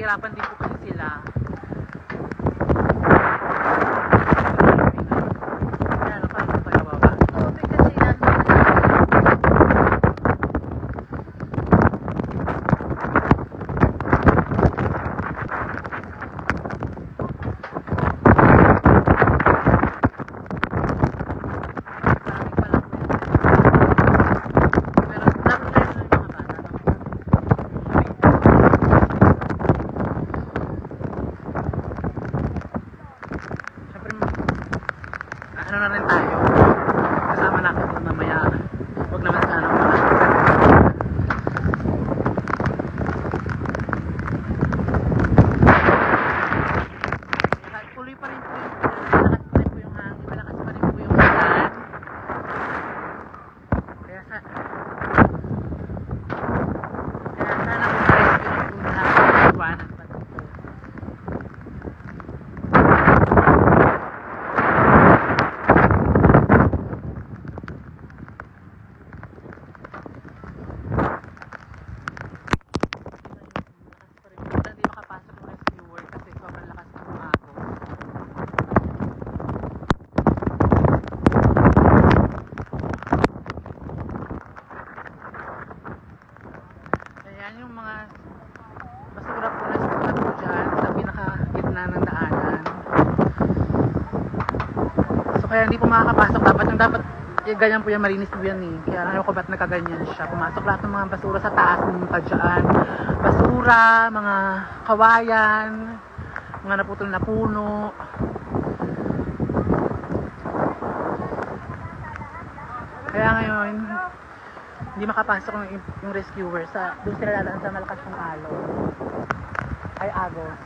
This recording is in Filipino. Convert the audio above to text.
nahihirapan din po kasi sila. 弄个轮胎。Yung mga basura po na simulat po dyan sa pinaka-gitna ng daanan. So kaya hindi po makakapasok. Dapat yung dapat eh, ganyan po yan, malinis po yan eh. Kaya ano ko ba't nakaganyan siya. Pumasok lahat ng mga basura sa taas ng dyan. Basura, mga kawayan, mga naputol na puno. Kaya ngayon, hindi makapasok yung, yung rescuer sa doon sila dadaan sa malakas ng alon ay agos